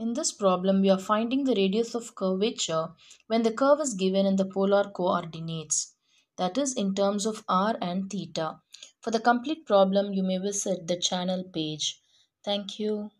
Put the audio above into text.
In this problem, we are finding the radius of curvature uh, when the curve is given in the polar coordinates, that is in terms of r and theta. For the complete problem, you may visit the channel page. Thank you.